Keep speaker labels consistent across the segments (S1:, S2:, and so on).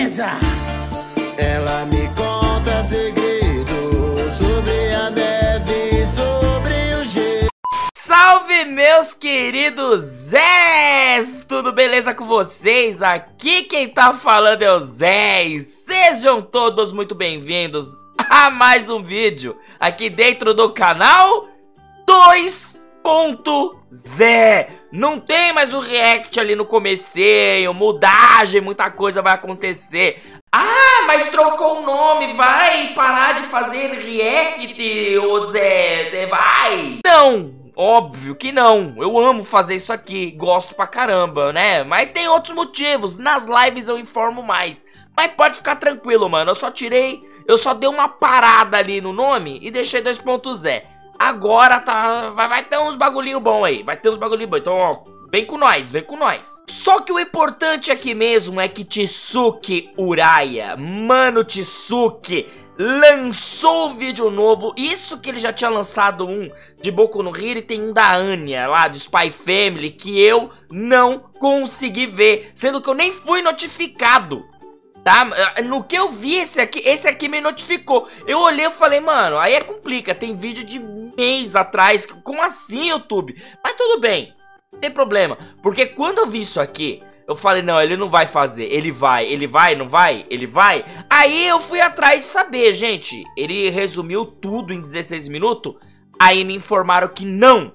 S1: beleza. Ela me conta segredos sobre a neve, sobre o gelo.
S2: Salve meus queridos Zés! Tudo beleza com vocês? Aqui quem tá falando é o Zé sejam todos muito bem-vindos a mais um vídeo aqui dentro do canal 2.0 Não tem mais o react ali no comecinho, mudagem, muita coisa vai acontecer ah, mas trocou o nome, vai parar de fazer react, ô Zé, Zé, vai! Não, óbvio que não, eu amo fazer isso aqui, gosto pra caramba, né? Mas tem outros motivos, nas lives eu informo mais. Mas pode ficar tranquilo, mano, eu só tirei, eu só dei uma parada ali no nome e deixei 2.0. Agora tá, vai, vai ter uns bagulhinho bom aí, vai ter uns bagulhinho bom, então ó... Vem com nós, vem com nós. Só que o importante aqui mesmo é que Tsuki Uraya, mano Tsuki, lançou o vídeo novo. Isso que ele já tinha lançado um de Boku no Hero e tem um da Anya lá, do Spy Family, que eu não consegui ver. Sendo que eu nem fui notificado. Tá? No que eu vi esse aqui, esse aqui me notificou. Eu olhei e falei, mano, aí é complica. Tem vídeo de mês atrás. Como assim, YouTube? Mas tudo bem. Não tem problema. Porque quando eu vi isso aqui, eu falei, não, ele não vai fazer. Ele vai, ele vai, não vai? Ele vai? Aí eu fui atrás de saber, gente. Ele resumiu tudo em 16 minutos. Aí me informaram que não.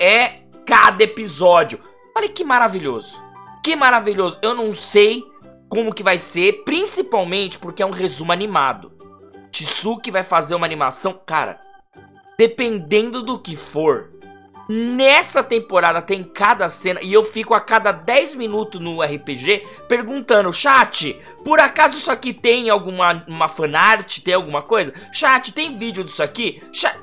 S2: É cada episódio. Olha que maravilhoso. Que maravilhoso. Eu não sei como que vai ser, principalmente porque é um resumo animado. Tsuki vai fazer uma animação, cara, dependendo do que for, Nessa temporada tem cada cena e eu fico a cada 10 minutos no RPG perguntando, chat, por acaso isso aqui tem alguma uma fanart, tem alguma coisa? Chat, tem vídeo disso aqui? Chat,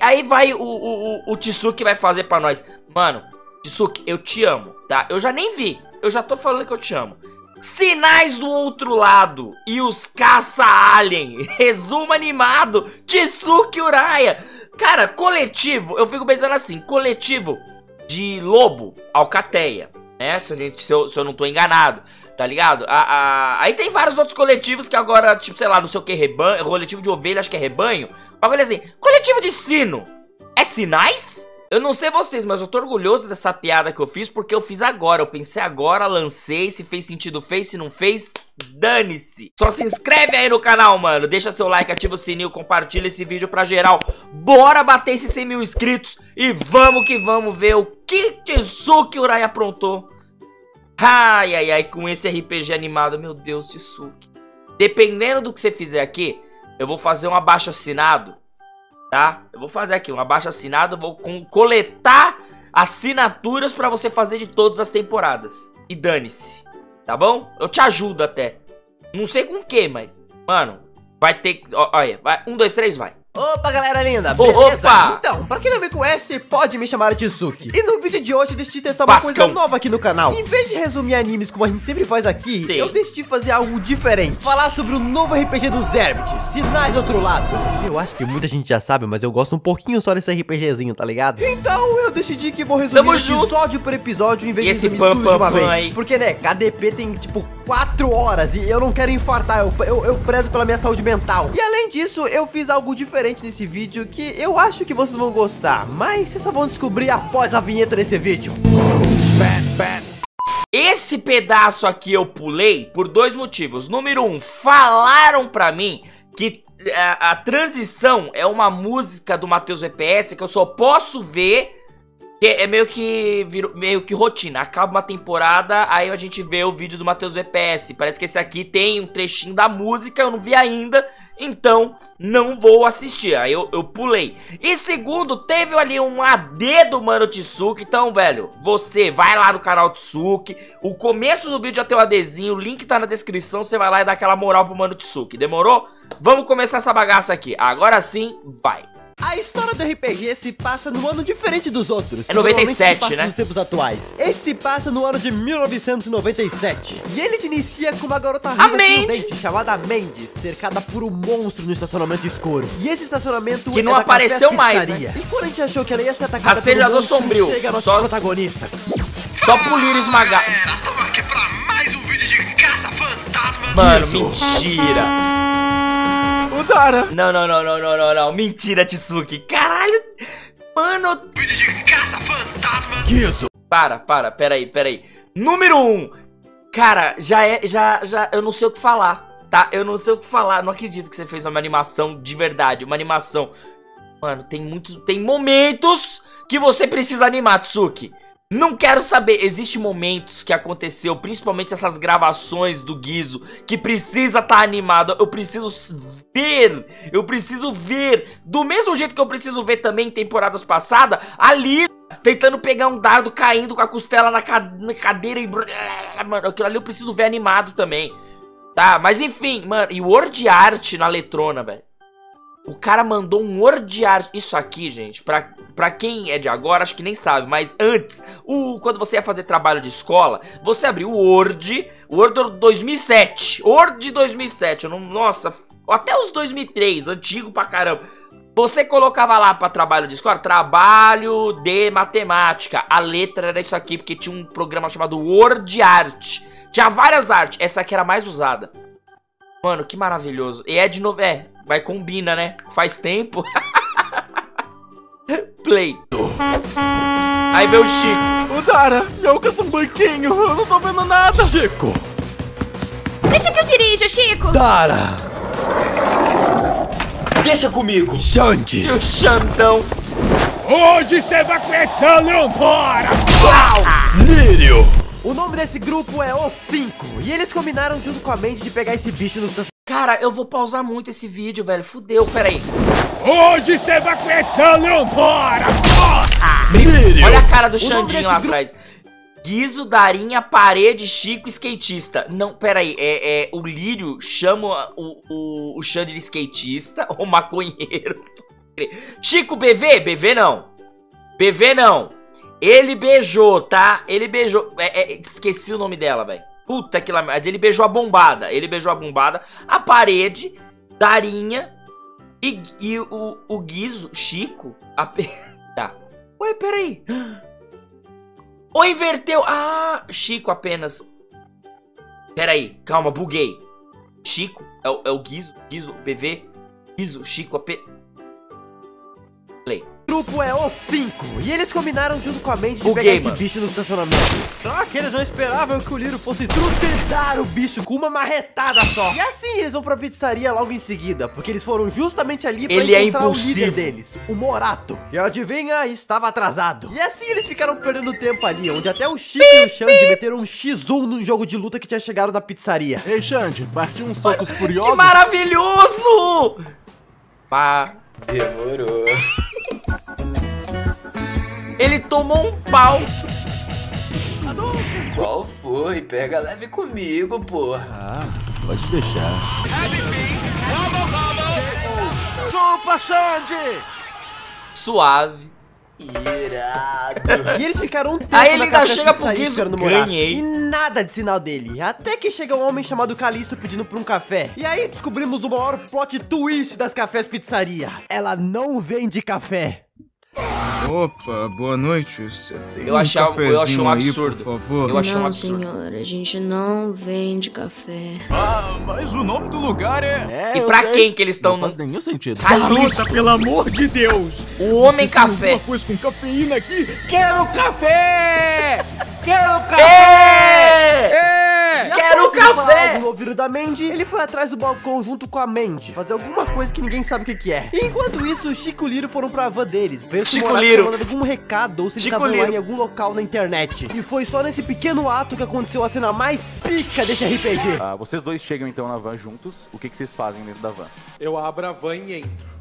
S2: aí vai o, o, o, o Tsuki vai fazer pra nós. Mano, Tsuki, eu te amo, tá? Eu já nem vi, eu já tô falando que eu te amo. Sinais do outro lado e os caça-alien. Resumo animado, Tsuki Uraya. Cara, coletivo, eu fico pensando assim, coletivo de lobo, alcateia, né? Se, gente, se, eu, se eu não tô enganado, tá ligado? A, a, aí tem vários outros coletivos que agora, tipo, sei lá, não sei o que, rebanho, coletivo de ovelha, acho que é rebanho. Bagulho assim, coletivo de sino, é sinais? Eu não sei vocês, mas eu tô orgulhoso dessa piada que eu fiz porque eu fiz agora. Eu pensei agora, lancei, se fez sentido fez, se não fez, dane-se. Só se inscreve aí no canal, mano. Deixa seu like, ativa o sininho, compartilha esse vídeo pra geral. Bora bater esses 100 mil inscritos e vamos que vamos ver o que Tsuki Urai aprontou. Ai, ai, ai, com esse RPG animado, meu Deus, Tsuki. Dependendo do que você fizer aqui, eu vou fazer um abaixo assinado tá? Eu vou fazer aqui um abaixo assinado, vou coletar assinaturas para você fazer de todas as temporadas. E dane-se, tá bom? Eu te ajudo até. Não sei com o que, mas, mano, vai ter que... Olha, vai, um, dois, três, vai.
S3: Opa, galera linda, beleza?
S2: Opa!
S3: Então, pra quem não me conhece, pode me chamar de Suki. E no vídeo de hoje eu decidi testar uma
S2: Pascão.
S3: coisa nova aqui no canal. Em vez de resumir animes como a gente sempre faz aqui,
S2: Sim.
S3: eu decidi fazer algo diferente. Falar sobre o novo RPG do Zerbit, Sinais do Outro Lado. Eu acho que muita gente já sabe, mas eu gosto um pouquinho só desse RPGzinho, tá ligado? Então eu decidi que vou resumir
S2: Tamo
S3: episódio por episódio em vez
S2: E
S3: de resumir
S2: pam,
S3: tudo de uma
S2: pam, pam
S3: vez.
S2: aí?
S3: Porque, né, KDP tem, tipo, 4 horas e eu não quero infartar, eu, eu, eu prezo pela minha saúde mental. E além disso, eu fiz algo diferente nesse vídeo que eu acho que vocês vão gostar, mas vocês só vão descobrir após a vinheta desse vídeo.
S2: Esse pedaço aqui eu pulei por dois motivos. Número um, falaram pra mim que a, a transição é uma música do Matheus VPS que eu só posso ver que é meio que meio que rotina. Acaba uma temporada, aí a gente vê o vídeo do Matheus VPS. Parece que esse aqui tem um trechinho da música, eu não vi ainda. Então, não vou assistir. Aí eu, eu pulei. E segundo, teve ali um AD do Mano Tsuki. Então, velho, você vai lá no canal Tsuki. O começo do vídeo já tem o ADzinho. O link tá na descrição. Você vai lá e dá aquela moral pro Mano Tsuki. Demorou? Vamos começar essa bagaça aqui. Agora sim, vai.
S3: A história do RPG se passa num ano diferente dos outros.
S2: É
S3: que normalmente
S2: 97,
S3: se passa
S2: né?
S3: Nos tempos atuais. Esse se passa no ano de 1997. E ele se inicia com uma garota rica dente chamada Mandy, cercada por um monstro no estacionamento escuro. E esse estacionamento
S2: Que
S3: é
S2: não
S3: da
S2: apareceu mais, né?
S3: E quando a gente achou que ela ia ser atacada
S2: Rastreador
S3: pelo monstro,
S2: sombrio.
S3: chega nossos
S2: Só-
S3: protagonistas.
S2: Só pulir e esmagar.
S4: Tamo aqui pra vídeo de Caça Fantasma
S2: Mano, mentira.
S3: O Dara.
S2: Não, não, não, não, não, não, não. Mentira, Tsuki. Caralho. Mano.
S3: Que isso?
S2: Para, para, peraí, peraí. Número 1. Um. Cara, já é. Já, já. Eu não sei o que falar, tá? Eu não sei o que falar. Não acredito que você fez uma animação de verdade. Uma animação. Mano, tem muitos. Tem momentos que você precisa animar, Tsuki. Não quero saber, existem momentos que aconteceu, principalmente essas gravações do Guizo, que precisa estar tá animado, eu preciso ver, eu preciso ver, do mesmo jeito que eu preciso ver também em temporadas passadas, ali tentando pegar um dardo caindo com a costela na, na cadeira e... Mano, aquilo ali eu preciso ver animado também, tá? Mas enfim, mano, e word art na letrona, velho. O cara mandou um Art. Isso aqui, gente, pra, pra quem é de agora, acho que nem sabe, mas antes, o, quando você ia fazer trabalho de escola, você abriu o Word, Word 2007, Word de 2007, não, nossa, até os 2003, antigo pra caramba. Você colocava lá pra trabalho de escola, trabalho de matemática. A letra era isso aqui, porque tinha um programa chamado Word Art. Tinha várias artes, essa aqui era a mais usada. Mano, que maravilhoso. E é de novo, é, vai combina, né? Faz tempo. Play. Aí vê o Chico.
S3: O Dara, me alcança um banquinho, eu não tô vendo nada. Chico.
S4: Deixa que eu dirijo, Chico.
S3: Dara.
S2: Deixa comigo.
S3: Xande.
S2: E o Xandão.
S5: Hoje você vai a Leonora.
S3: Lírio. O nome desse grupo é Os Cinco E eles combinaram junto com a mente de pegar esse bicho nos
S2: Cara, eu vou pausar muito esse vídeo, velho. Fudeu, peraí.
S5: Hoje você vai conhecer a Leonora!
S2: Olha a cara do Xandinho lá atrás. Guizo, Darinha, Parede, Chico, skatista. Não, peraí, é, é, o Lírio chama o, o, o Xande de skatista, o maconheiro. Chico, BV? BV não. BV não. Ele beijou, tá? Ele beijou. É, é, esqueci o nome dela, velho. Puta que lá. Mas ele beijou a bombada. Ele beijou a bombada. A parede, Darinha e, e o, o Guizo, Chico. A, tá. Ué, peraí. Ou inverteu. Ah, Chico apenas. Peraí, calma, buguei. Chico é o, é o Guizo, Guizo, BV, Guizo, Chico apenas.
S3: Grupo é os cinco E eles combinaram junto com a mente de o pegar esse bicho no estacionamento. Só que eles não esperavam que o Liro fosse trucidar o bicho com uma marretada só. E assim eles vão pra pizzaria logo em seguida, porque eles foram justamente ali pra
S2: Ele é
S3: encontrar
S2: é
S3: o líder deles, o Morato. E adivinha, estava atrasado. E assim eles ficaram perdendo tempo ali, onde até o Chico e o Xande meteram um X1 num jogo de luta que tinha chegado na pizzaria.
S5: Ei, Xande, partiu uns socos furiosos? Que
S2: maravilhoso! Pá. Demorou. Ele tomou um pau.
S6: Qual foi? Pega leve comigo, porra.
S5: Ah, pode deixar. Chupa, Xande!
S2: Suave.
S6: Irado.
S3: E eles ficaram um tempo
S2: Aí ele ainda chega pro Guizo,
S3: ganhei. E nada de sinal dele. Até que chega um homem chamado Calisto pedindo por um café. E aí descobrimos o maior plot twist das cafés pizzaria. Ela não vende café.
S5: Opa, boa noite. Você tem
S2: eu
S5: um
S2: achei,
S5: cafezinho
S2: eu achei um
S5: absurdo. Aí, por favor?
S2: Eu achei
S4: não,
S2: um absurdo.
S4: senhor, a gente não vende café.
S5: Ah, mas o nome do lugar é...
S2: é e pra sei. quem que eles estão...
S5: Não faz nenhum sentido.
S2: Calista,
S5: pelo amor de Deus!
S2: O homem
S5: Você
S2: café.
S5: Tem coisa com cafeína aqui?
S2: Quero café! Quero café! É! Quero café!
S3: No ouvido da Mandy, ele foi atrás do balcão junto com a Mandy, fazer alguma coisa que ninguém sabe o que, que é. E enquanto isso, o Chico Liro foram pra van deles, ver se
S2: Liro
S3: mandando algum recado ou se ele tava lá em algum local na internet. E foi só nesse pequeno ato que aconteceu a cena mais pica desse RPG.
S7: Ah, vocês dois chegam então na van juntos. O que, que vocês fazem dentro da van?
S8: Eu abro a van e entro.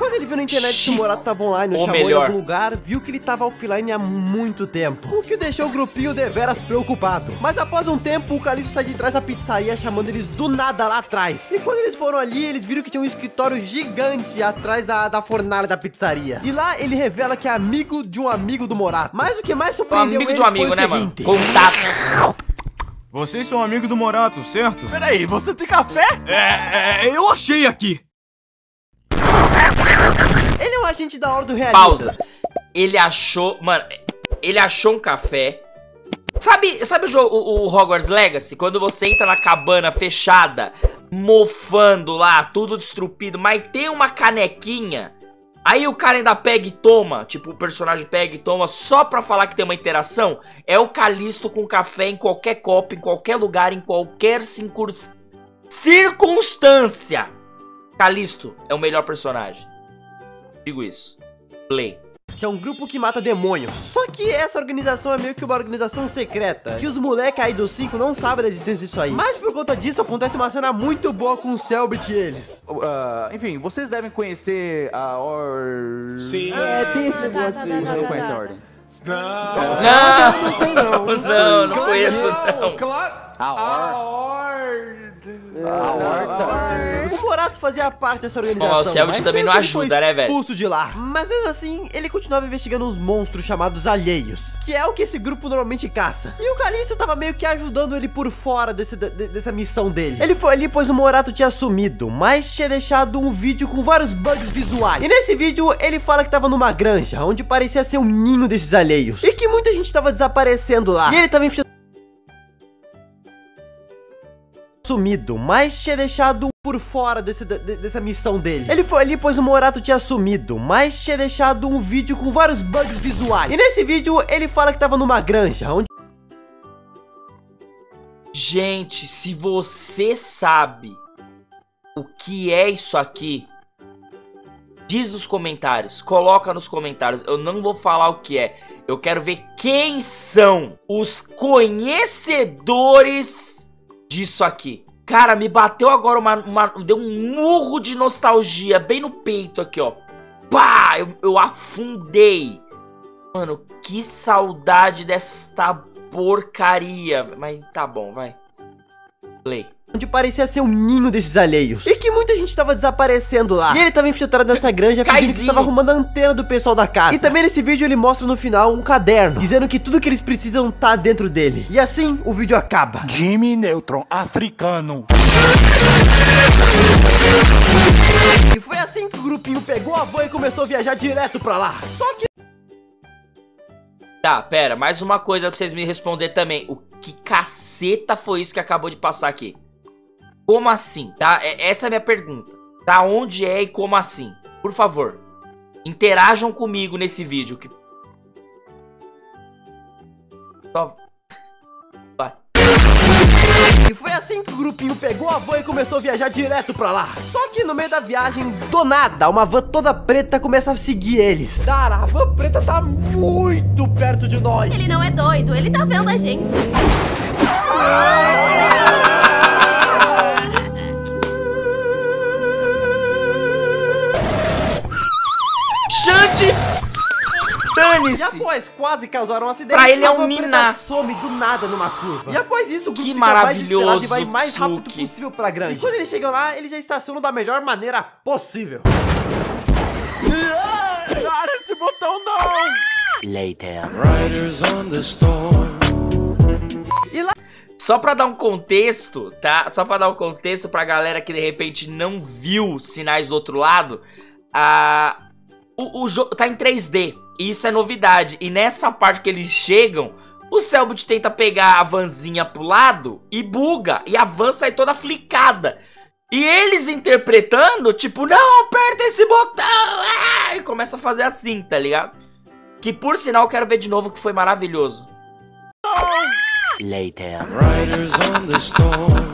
S3: Quando ele viu na internet Chico, que o Morato tava online, chamou melhor. ele em algum lugar, viu que ele tava offline há muito tempo. O que deixou o grupinho deveras preocupado. Mas após um tempo, o Calixto sai de trás da pizzaria, chamando eles do nada lá atrás. E quando eles foram ali, eles viram que tinha um escritório gigante atrás da, da fornalha da pizzaria. E lá ele revela que é amigo de um amigo do Morato. Mas o que mais surpreendeu
S2: amigo
S3: eles
S2: de um amigo,
S3: foi
S2: né,
S3: o seguinte.
S2: Mano? Contato.
S5: Vocês são amigo do Morato, certo?
S3: Peraí, você tem café?
S5: É, é eu achei aqui.
S3: Ele um agente da hora do
S2: realista. Pausa. Ele achou. Mano, ele achou um café. Sabe, sabe o jogo, o, o Hogwarts Legacy? Quando você entra na cabana fechada, mofando lá, tudo destrupido, mas tem uma canequinha. Aí o cara ainda pega e toma, tipo, o personagem pega e toma só pra falar que tem uma interação. É o Calisto com café em qualquer copo, em qualquer lugar, em qualquer circunstância. Calisto é o melhor personagem. Digo isso. Play
S3: que é um grupo que mata demônios. Só que essa organização é meio que uma organização secreta, que os moleques aí do 5 não sabem da existência disso aí. Mas por conta disso, acontece uma cena muito boa com o Selbit e eles.
S7: Uh, enfim, vocês devem conhecer a Or...
S8: Sim.
S7: É, tem esse negócio aí, você não conhece a Ordem.
S8: Não.
S2: Não,
S3: Não tem não.
S2: não, não conheço não.
S8: Claro.
S7: A Or...
S8: A Or...
S7: A Horta.
S3: O Morato fazia parte dessa organização.
S2: Ó, o Selbit
S3: mas
S2: também não ajuda, né, velho?
S3: expulso de lá. Mas mesmo assim, ele continuava investigando uns monstros chamados alheios, que é o que esse grupo normalmente caça. E o Calício tava meio que ajudando ele por fora desse, de- dessa missão dele. Ele foi ali pois o Morato tinha sumido, mas tinha deixado um vídeo com vários bugs visuais. E nesse vídeo, ele fala que tava numa granja, onde parecia ser um ninho desses alheios. E que muita gente tava desaparecendo lá. E ele tava enfiando sumido, mas tinha deixado por fora desse, de- dessa missão dele. Ele foi ali pois o Morato tinha sumido, mas tinha deixado um vídeo com vários bugs visuais. E nesse vídeo ele fala que tava numa granja, onde
S2: Gente, se você sabe o que é isso aqui, diz nos comentários, coloca nos comentários. Eu não vou falar o que é. Eu quero ver quem são os conhecedores disso aqui. Cara, me bateu agora uma, uma- deu um murro de nostalgia bem no peito aqui, ó. Pá, eu, eu afundei. Mano, que saudade desta porcaria. Mas tá bom, vai. Play.
S3: Onde parecia ser um ninho desses alheios. E que muita gente tava desaparecendo lá. E ele tava infiltrado nessa granja fingindo que estava arrumando a antena do pessoal da casa. E também nesse vídeo ele mostra no final um caderno, dizendo que tudo que eles precisam tá dentro dele. E assim o vídeo acaba.
S5: Jimmy Neutron africano.
S3: E foi assim que o grupinho pegou a van e começou a viajar direto pra lá. Só que
S2: Tá, pera, mais uma coisa pra vocês me responder também. O que caceta foi isso que acabou de passar aqui? Como assim, tá? É- Essa é a minha pergunta. Tá onde é e como assim? Por favor, interajam comigo nesse vídeo. Que... Só... Vai.
S3: E foi assim que o grupinho pegou a van e começou a viajar direto pra lá. Só que no meio da viagem, do nada, uma van toda preta começa a seguir eles. Cara, a van preta tá muito perto de nós.
S4: Ele não é doido, ele tá vendo a gente.
S2: Xande!
S3: E
S2: Dane-se!
S3: após quase causaram um acidente,
S2: Pra ele é
S3: a
S2: um minar.
S3: some do nada numa curva. E após isso, o grupo
S2: Que
S3: fica mais
S2: maravilhoso,
S3: desesperado e vai mais rápido
S2: Tsuki.
S3: possível pra grande. E quando eles chegam lá, eles já estacionam da melhor maneira possível.
S5: Cara, esse botão não!
S2: Só pra dar um contexto, tá? Só pra dar um contexto pra galera que de repente não viu sinais do outro lado, a o, o jogo tá em 3D. Isso é novidade. E nessa parte que eles chegam, o Selbit tenta pegar a vanzinha pro lado e buga. E a van sai toda flicada. E eles interpretando, tipo, não, aperta esse botão! ah! E começa a fazer assim, tá ligado? Que por sinal eu quero ver de novo, que foi maravilhoso.
S3: E
S2: Van do
S3: lá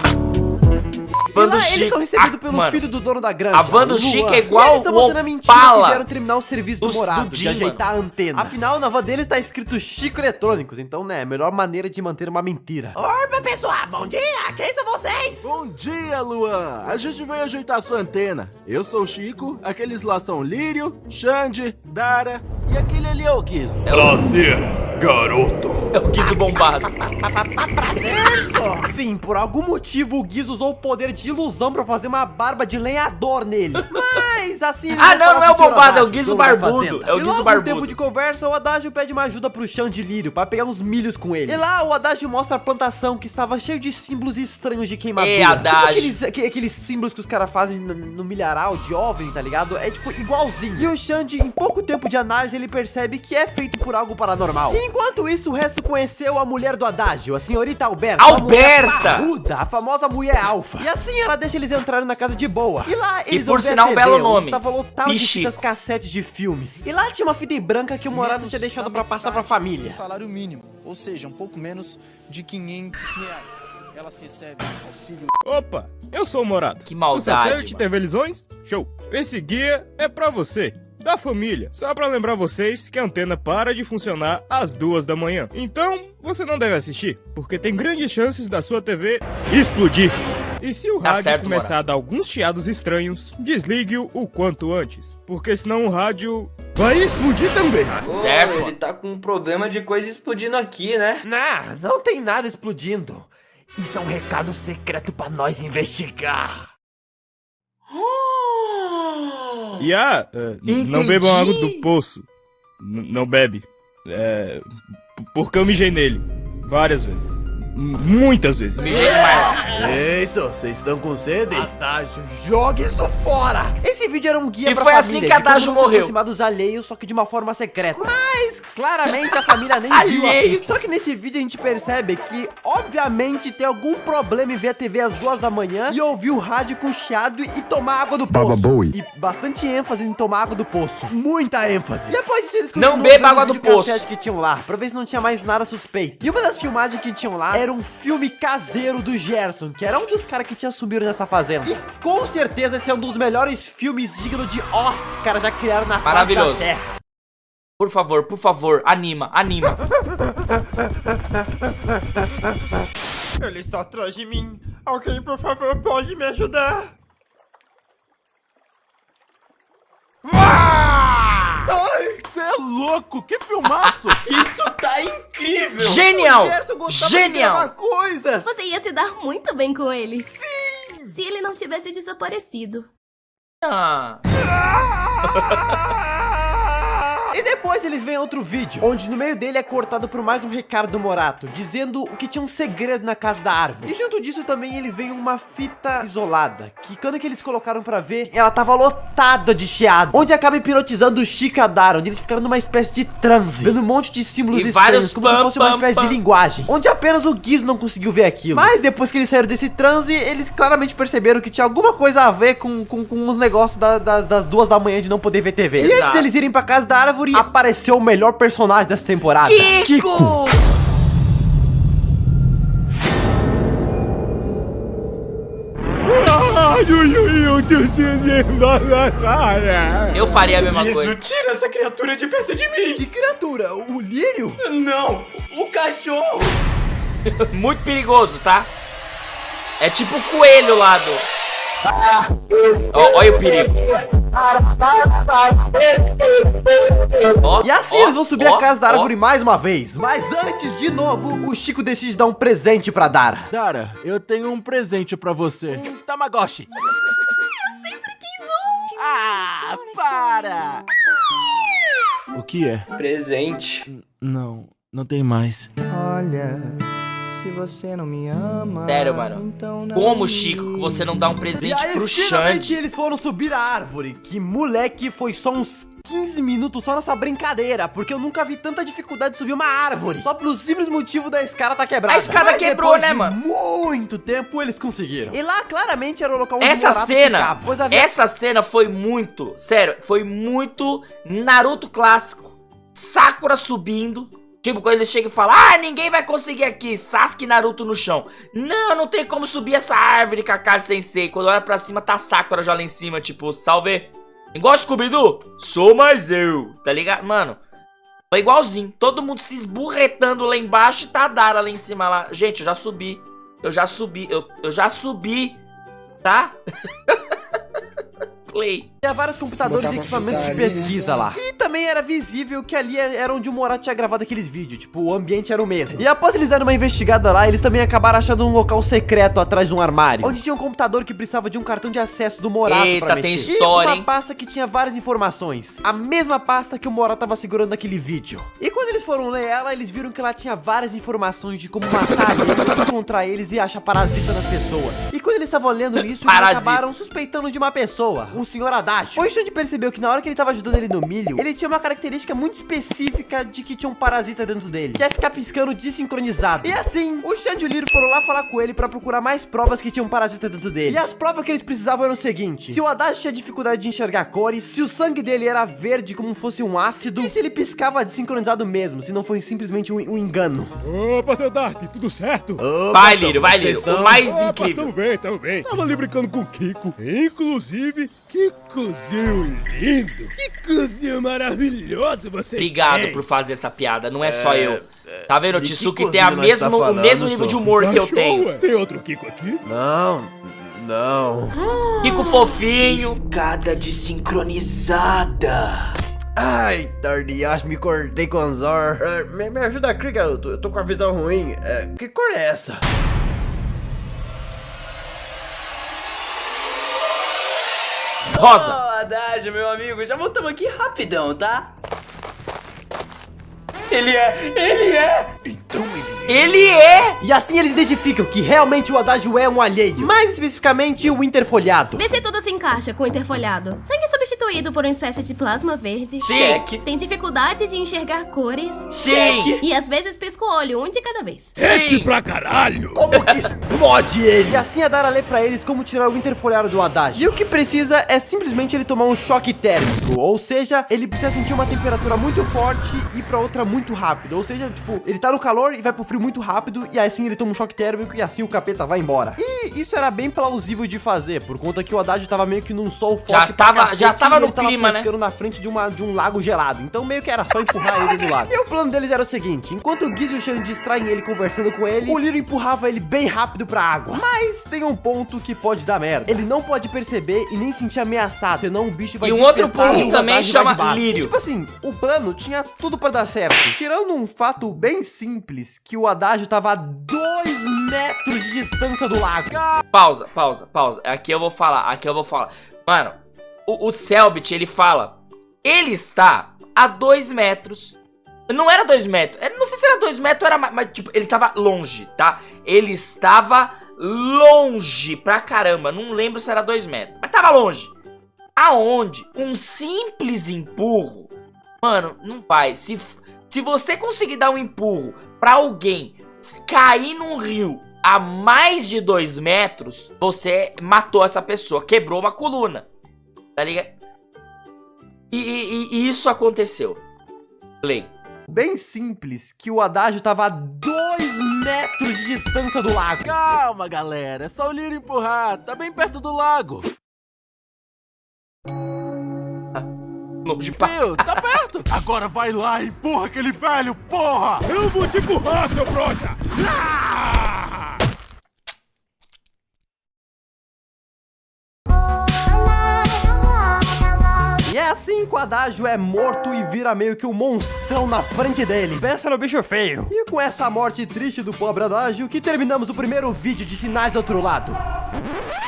S3: eles
S2: Chico-
S3: são recebidos
S2: Ah,
S3: pelo
S2: mano,
S3: filho do dono da granja.
S2: a van do
S3: o
S2: Chico é igual
S3: e eles tão
S2: o
S3: botando a mentira que vieram terminar o serviço do
S2: do-
S3: Morado,
S2: do
S3: de ajeitar a antena. Afinal, na van deles tá escrito Chico Eletrônicos, então, né, a melhor maneira de manter uma mentira.
S9: Opa, pessoal, bom dia! Quem são vocês?
S1: Bom dia, Luan! A gente veio ajeitar sua antena. Eu sou o Chico, aqueles lá são Lírio, Xande, Dara e aquele ali é o Kiso.
S5: Prazer, garoto.
S2: É o Guizo bombado.
S9: Prazer, só.
S3: Sim, por algum motivo o Giz usou o poder de ilusão pra fazer uma barba de lenhador nele. Mas assim.
S2: Ah, não, não é o bombado, é o Guizo barbudo, é o
S3: e
S2: Guizo
S3: logo,
S2: barbudo.
S3: Tempo de conversa, o Haddad pede uma ajuda pro de lírio pra pegar uns milhos com ele. E lá o Haddad mostra a plantação que estava cheio de símbolos estranhos de queimadura.
S2: Ei, Haddad.
S3: Tipo aqueles, aque- aqueles símbolos que os caras fazem no, no milharal de OVNI, tá ligado? É tipo igualzinho. E o Xande, em pouco tempo de análise, ele percebe que é feito por algo paranormal. E Enquanto isso, o resto conheceu a mulher do Adágio, a senhorita Alberta.
S2: Alberta!
S3: parruda, a famosa mulher alfa. E assim ela deixa eles entrarem na casa de boa. E lá eles
S2: por
S3: vão ver a
S2: sinal, um belo nome.
S3: Tava lotado de
S2: Pichico.
S3: fitas cassetes de filmes. E lá tinha uma fita em branca que o Morado tinha deixado pra passar pra família.
S10: salário mínimo, ou seja, um pouco menos de 500 reais. Elas recebem auxílio.
S5: Opa, eu sou o Morado.
S2: Que
S5: O
S2: maldade,
S5: satélite
S2: mano.
S5: televisões? Show. Esse guia é pra você. Da família. Só pra lembrar vocês que a antena para de funcionar às duas da manhã. Então, você não deve assistir, porque tem grandes chances da sua TV explodir. E se o
S2: Tá
S5: rádio
S2: certo,
S5: começar
S2: Morado.
S5: a dar alguns chiados estranhos, desligue-o o quanto antes. Porque senão o rádio vai explodir também.
S6: Ô,
S2: Certo,
S6: Ele tá com um problema de coisa explodindo aqui, né?
S3: Nah, não tem nada explodindo. Isso é um recado secreto pra nós investigar.
S5: E ah, é, não bebam água do poço. N- não bebe. É, porque eu mijei nele. Várias vezes. Muitas vezes.
S1: Isso, vocês estão com sede?
S3: Adágio, jogue isso fora! Esse vídeo era um guia
S2: E
S3: pra
S2: foi assim
S3: família
S2: que Adágio
S3: não se
S2: morreu.
S3: aproximar dos alheios, só que de uma forma secreta. Mas, claramente, a família nem viu. Só que nesse vídeo a gente percebe que, obviamente, tem algum problema em ver a TV às duas da manhã e ouvir o rádio com chiado e tomar água do poço. E bastante ênfase em tomar água do poço. Muita ênfase. E após isso eles
S2: Não beba água do poço.
S3: que tinham lá, pra ver se não tinha mais nada suspeito. E uma das filmagens que tinham lá era um filme caseiro do Gerson, que era um dos caras que tinha sumido nessa fazenda. E com certeza esse é um dos melhores filmes dignos de Oscar já criaram na face da. Terra.
S2: Por favor, por favor, anima, anima.
S8: Ele está atrás de mim. Alguém, por favor, pode me ajudar?
S1: Ai, você é louco, que filmaço!
S6: Isso tá incrível!
S2: Genial! Genial!
S3: coisas.
S4: Você ia se dar muito bem com ele. Sim! Se ele não tivesse desaparecido.
S2: Ah,
S3: E depois eles veem outro vídeo, onde no meio dele é cortado por mais um recado do Morato, dizendo o que tinha um segredo na casa da árvore. E junto disso também eles veem uma fita isolada, que quando que eles colocaram pra ver, ela tava lotada de chiado, onde acaba hipnotizando o Dara, onde eles ficaram numa espécie de transe, vendo um monte de símbolos
S2: E
S3: estranhos, como se
S2: pam,
S3: fosse uma
S2: pam,
S3: espécie de
S2: pam.
S3: linguagem, onde apenas o Giz não conseguiu ver aquilo. Mas depois que eles saíram desse transe, eles claramente perceberam que tinha alguma coisa a ver com, com, com os negócios da- das, das duas da manhã de não poder ver TV. E antes
S2: Exato.
S3: deles irem pra casa da árvore, apareceu o melhor personagem dessa temporada.
S2: Kiko! Eu faria a mesma
S6: Isso,
S2: coisa.
S6: tira essa criatura de perto de mim!
S3: Que criatura? O lírio?
S6: Não! O cachorro!
S2: Muito perigoso, tá? É tipo o coelho lá do. Ó, olha o perigo.
S3: E assim eles vão subir a casa da árvore mais uma vez. Mas antes, de novo, o Chico decide dar um presente pra Dara.
S1: Dara, eu tenho um presente pra você. Um Tamagotchi. Eu sempre quis um. Ah, para! O que é?
S6: Presente.
S1: Não, não tem mais.
S10: Olha, se você não me ama.
S2: Sério, mano.
S10: Então não
S2: Como, Chico, que você não dá um
S3: E
S2: presente
S3: aí,
S2: pro
S3: finalmente,
S2: Xande?
S3: eles foram subir a árvore. Que moleque, foi só uns 15 minutos só nessa brincadeira. Porque eu nunca vi tanta dificuldade de subir uma árvore. Só pelo simples motivo da escada tá quebrada.
S2: A escada
S3: Mas
S2: quebrou, né,
S3: de
S2: mano?
S3: Muito tempo eles conseguiram. E lá, claramente, era o local onde
S2: Essa cena,
S3: ficava, havia
S2: essa cena foi muito, sério, foi muito Naruto clássico. Sakura subindo. Tipo, quando ele chega e fala, ah, ninguém vai conseguir aqui, Sasuke e Naruto no chão. Não, não tem como subir essa árvore, Kakashi Sensei. Quando olha pra cima, tá Sakura já lá em cima, tipo, salve. Igual Scooby-Doo? Sou mais eu, tá ligado? Mano, foi igualzinho. Todo mundo se esburretando lá embaixo e tá a Dara lá em cima lá. Gente, eu já subi. Eu já subi, eu, eu já subi, tá? Play.
S3: Tinha vários computadores e equipamentos de pesquisa lá. E também era visível que ali era onde o Morato tinha gravado aqueles vídeos. Tipo, o ambiente era o mesmo. E após eles darem uma investigada lá, eles também acabaram achando um local secreto atrás de um armário. Onde tinha um computador que precisava de um cartão de acesso do Morato
S2: Eita,
S3: pra
S2: tem
S3: mexer.
S2: história,
S3: e uma
S2: hein?
S3: pasta que tinha várias informações. A mesma pasta que o Morato tava segurando naquele vídeo. E quando eles foram ler ela, eles viram que ela tinha várias informações de como matar eles, encontrar eles e achar parasita nas pessoas. E quando eles estavam lendo isso, eles
S2: Parasita.
S3: acabaram suspeitando de uma pessoa. O Sr. Haddad. O Xande percebeu que na hora que ele tava ajudando ele no milho, ele tinha uma característica muito específica de que tinha um parasita dentro dele, que é ficar piscando desincronizado. E assim, o Xande e o Liro foram lá falar com ele pra procurar mais provas que tinha um parasita dentro dele. E as provas que eles precisavam eram o seguinte: se o Haddad tinha dificuldade de enxergar cores, se o sangue dele era verde como fosse um ácido, e se ele piscava desincronizado mesmo, se não foi simplesmente um, um engano.
S5: Opa, seu Dark, tudo certo?
S2: Vai, Lírio, vai, Lírio. O mais
S5: Opa,
S2: incrível.
S5: tamo bem, tamo bem. Tava ali brincando com o Kiko. Inclusive, que cozinho lindo. Que cozinho maravilhoso você
S2: Obrigado por fazer essa piada, não é só eu. Tá vendo, Tsuki tem a
S3: tá
S2: mesmo, o
S3: falando,
S2: mesmo nível de humor que eu tenho.
S5: Tem outro Kiko aqui?
S3: Não, não.
S2: Kiko fofinho.
S6: Escada desincronizada.
S3: Ai, Tardias, me cortei com Anzor. É, me, me ajuda aqui, garoto. Eu tô com a visão ruim. É, que cor é essa?
S2: Rosa.
S6: Ô, Haddad, meu amigo, já voltamos aqui rapidão, tá? Ele é, ele é.
S2: Ele é.
S3: E assim eles identificam que realmente o Adágio é um alheio. Mais especificamente, o interfolhado.
S4: Vê se tudo se encaixa com o interfolhado. Sangue substituído por uma espécie de plasma verde.
S6: Cheque.
S4: Tem dificuldade de enxergar cores.
S2: Sim.
S4: E às vezes pisca o olho, um de cada vez.
S5: Esse pra caralho.
S3: Como que explode ele? E assim a Dara lê pra eles como tirar o interfolhado do Haddad. E o que precisa é simplesmente ele tomar um choque térmico. Ou seja, ele precisa sentir uma temperatura muito forte e ir pra outra muito rápido. Ou seja, tipo, ele tá no calor e vai pro frio muito rápido. E assim ele toma um choque térmico e assim o capeta vai embora. E isso era bem plausível de fazer, por conta que o Haddad tava meio que num sol forte. pra
S2: tava- já tava
S3: e
S2: no
S3: ele tava
S2: clima, né?
S3: pescando na frente de, uma, de um lago gelado. Então meio que era só empurrar ele do lago. E o plano deles era o seguinte: enquanto o Giz e o Shan distraem ele conversando com ele, o Liro empurrava ele bem rápido pra água. Mas tem um ponto que pode dar merda. Ele não pode perceber e nem sentir ameaçado, senão o bicho vai
S2: E um outro ponto também chama. Lírio.
S3: Tipo assim, o plano tinha tudo pra dar certo. Tirando um fato bem simples, que o Haddad tava a dois metros de distância do lago.
S2: Pausa, pausa, pausa. Aqui eu vou falar, aqui eu vou falar. Mano, o, o Selbit, ele fala. Ele está a dois metros. Não era dois metros. eu Não sei se era dois metros era mais. Mas, tipo, ele tava longe, tá? Ele estava longe pra caramba. Não lembro se era dois metros. Mas tava longe. Aonde um simples empurro. Mano, não vai. Se, se você conseguir dar um empurro pra alguém cair num rio a mais de dois metros, você matou essa pessoa, quebrou uma coluna. Tá ligado? E, e- e isso aconteceu. Play.
S3: Bem simples, que o Haddad tava a dois metros de distância do lago.
S1: Calma, galera. É só o Liro empurrar. Tá bem perto do lago.
S2: Longe pra...
S1: Viu? Tá perto. Agora vai lá e empurra aquele velho, porra!
S5: Eu vou te empurrar, seu brota. Ah!
S3: É assim que o Haddad é morto e vira meio que um monstrão na frente deles.
S8: Pensa no bicho feio.
S3: E com essa morte triste do pobre Haddad, que terminamos o primeiro vídeo de Sinais do Outro Lado.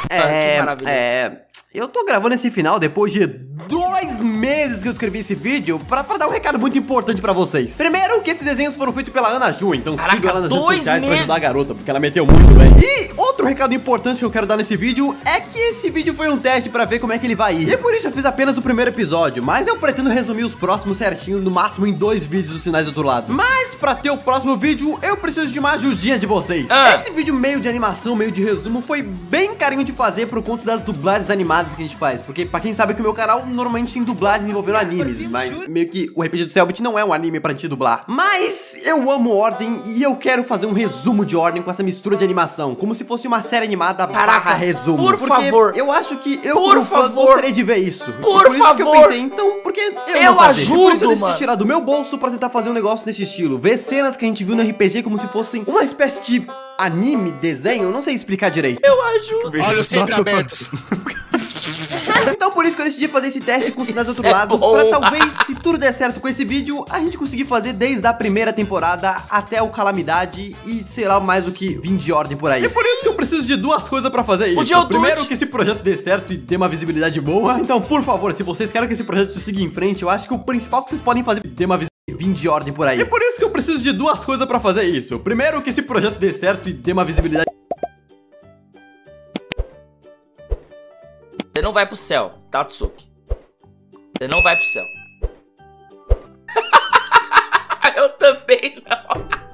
S2: Que maravilha.
S3: é... Eu tô gravando esse final depois de dois meses que eu escrevi esse vídeo pra, pra dar um recado muito importante pra vocês. Primeiro, que esses desenhos foram feitos pela Ana Ju, então
S2: Caraca,
S3: siga ela nas redes sociais pra ajudar a
S2: meses?
S3: garota, porque ela meteu muito bem. E outro recado importante que eu quero dar nesse vídeo é que esse vídeo foi um teste pra ver como é que ele vai ir. E por isso eu fiz apenas o primeiro episódio, mas eu pretendo resumir os próximos certinho, no máximo em dois vídeos dos Sinais do Outro Lado. Mas pra ter o próximo vídeo, eu preciso de uma ajudinha de vocês.
S2: Ah.
S3: Esse vídeo meio de animação, meio de resumo, foi bem carinho de fazer por conta das dublagens animadas que a gente faz. Porque pra quem sabe que o meu canal normalmente tem dublagens envolvendo animes, mas meio que o RPG do Selbit não é um anime pra gente dublar. Mas eu amo Ordem e eu quero fazer um resumo de Ordem com essa mistura de animação, como se fosse uma série animada
S2: Caraca,
S3: barra resumo.
S2: por
S3: porque
S2: favor.
S3: eu acho que eu,
S2: Por favor.
S3: gostaria de ver isso.
S2: Por
S3: por isso que eu
S2: favor.
S3: pensei, então, porque eu,
S2: Eu
S3: não fazer? E por isso
S2: ajudo,
S3: eu decidi
S2: mano.
S3: tirar do meu bolso pra tentar fazer um negócio desse estilo. Ver cenas que a gente viu no RPG como se fossem uma espécie de anime, desenho, eu não sei explicar direito.
S2: Eu ajudo.
S10: Olhos sempre abertos.
S3: Então por isso que eu decidi fazer esse teste com sinais do outro
S2: É
S3: lado, pra talvez, se tudo der certo com esse vídeo, a gente conseguir fazer desde a primeira temporada até o Calamidade e sei lá mais o que vir de ordem por aí. E por isso que eu preciso de duas coisas pra fazer isso.
S2: O.
S3: Primeiro que esse projeto dê certo e dê uma visibilidade boa. Então, por favor, se vocês querem que esse projeto siga em frente, eu acho que o principal que vocês podem fazer é dê uma visibilidade vir de ordem por aí. E por isso que eu preciso de duas coisas pra fazer isso. Primeiro que esse projeto dê certo e dê uma visibilidade
S2: Você não vai pro céu, Tatsuki. Você não vai pro céu. Eu também não.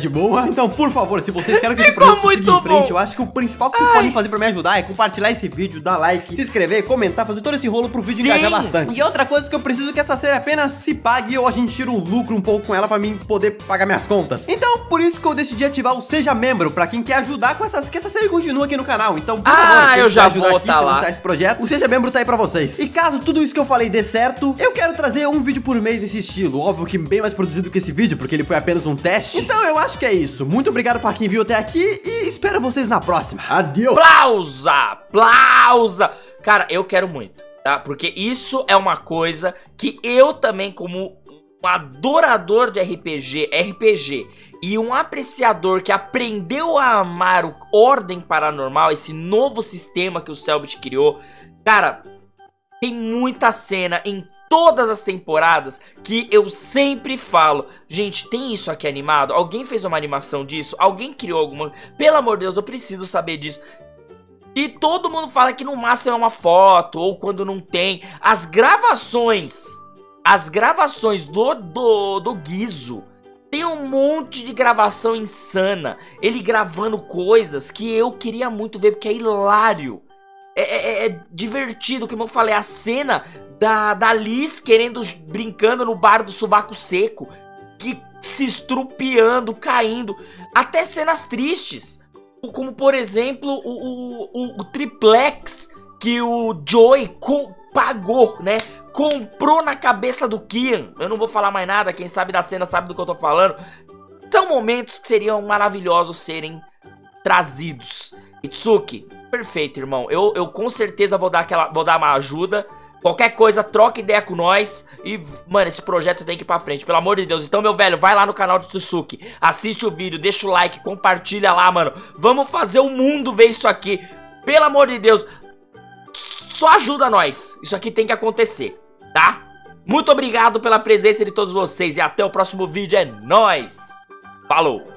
S3: De boa. Então, por favor, se vocês querem que esse projeto siga em frente, eu acho que o principal que vocês Ai. podem fazer pra me ajudar é compartilhar esse vídeo, dar like, se inscrever, comentar, fazer todo esse rolo pro vídeo Sim. engajar bastante. E outra coisa que eu preciso é que essa série apenas se pague ou a gente tira um lucro um pouco com ela pra mim poder pagar minhas contas. Então, por isso que eu decidi ativar o Seja Membro, pra quem quer ajudar com essas, que essa série continue aqui no canal. Então, por
S2: ah,
S3: favor,
S2: eu já vou tá lá.
S3: esse projeto, o Seja Membro tá aí pra vocês. E caso tudo isso que eu falei dê certo, eu quero trazer um vídeo por mês nesse estilo. Óbvio que bem mais produzido que esse vídeo, porque ele foi apenas um teste. Então, eu acho que é isso. Muito obrigado pra quem viu até aqui e espero vocês na próxima. Adeus!
S2: Plausa! Plausa! Cara, eu quero muito, tá? Porque isso é uma coisa que eu também, como um adorador de RPG, RPG e um apreciador que aprendeu a amar o Ordem Paranormal, esse novo sistema que o Selbit criou, cara, tem muita cena em todas as temporadas que eu sempre falo, gente, tem isso aqui animado? Alguém fez uma animação disso? Alguém criou alguma? Pelo amor de Deus, eu preciso saber disso. E todo mundo fala que no máximo é uma foto ou quando não tem. As gravações, as gravações do do, do Guizo tem um monte de gravação insana. Ele gravando coisas que eu queria muito ver porque é hilário. É, é, é, divertido, como eu falei, a cena da, da Liz querendo, brincando no bar do Subaco Seco, que se estrupiando, caindo, até cenas tristes, como por exemplo o, o, o triplex que o Joey pagou, né? Comprou na cabeça do Kian. Eu não vou falar mais nada, quem sabe da cena sabe do que eu tô falando. São momentos que seriam maravilhosos serem trazidos. Itsuki, perfeito, irmão. Eu, eu com certeza vou dar aquela, vou dar uma ajuda. Qualquer coisa, troca ideia com nós. E, mano, esse projeto tem que ir pra frente, pelo amor de Deus. Então, meu velho, vai lá no canal do Suzuki, assiste o vídeo, deixa o like, compartilha lá, mano. Vamos fazer o mundo ver isso aqui. Pelo amor de Deus, só ajuda nós. Isso aqui tem que acontecer, tá? Muito obrigado pela presença de todos vocês e até o próximo vídeo. É nóis! Falou!